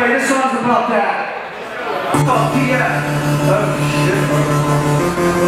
Anyway, this song's about that. Fuck yeah. Oh shit.